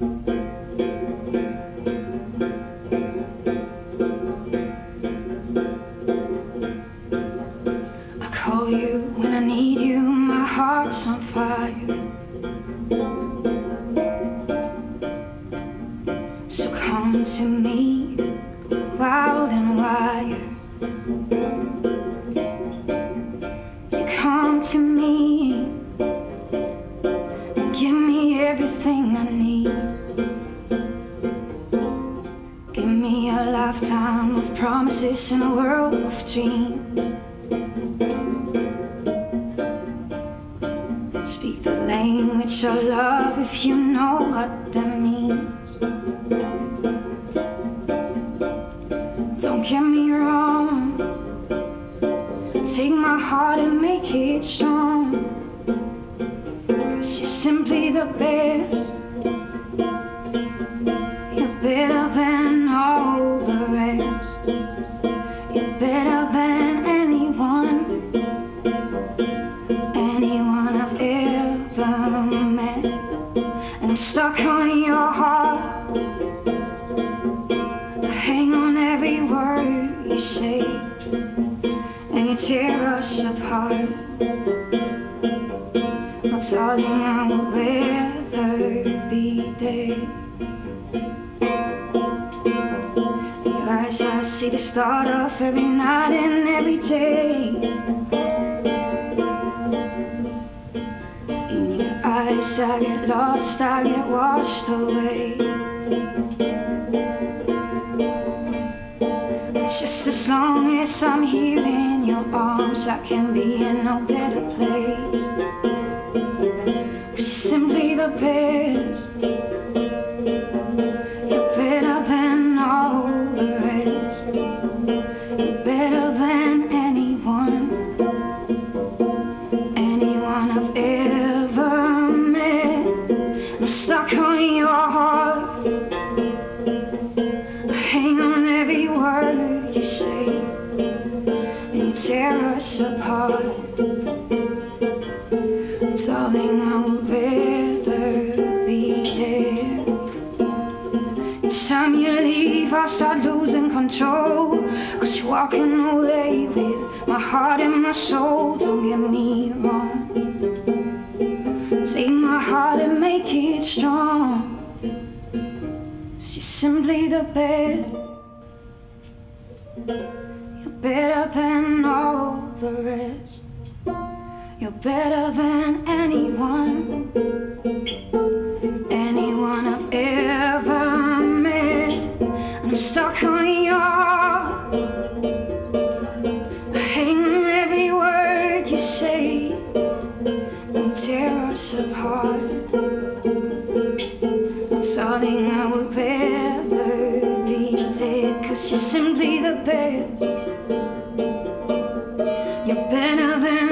I call you when I need you, my heart's on fire. So come to me, wild and wired. You come to me and give me everything I need. Promises and a world of dreams. Speak the language of love if you know what that means. Don't get me wrong. Take my heart and make it strong. Cause you're simply the best. You and you tear us apart. Oh, darling, I would rather be dead. In your eyes, I see the start of every night and every day. In your eyes, I get lost, I get washed away. As long as I'm here in your arms, I can be in no better place. You're simply the best. You're better than all the rest. You're better than anyone anyone I've ever met. I'm stuck on your heart. And you tear us apart. Darling, I would rather be there. Each time you leave, I start losing control. Cause you're walking away with my heart and my soul. Don't get me wrong. Take my heart and make it strong. Cause you're simply the best. You're better than all the rest. You're better than anyone. Anyone I've ever met. And I'm stuck on your. I hang on every word you say and tear us apart. But darling, I would rather be you're simply the best. You're better than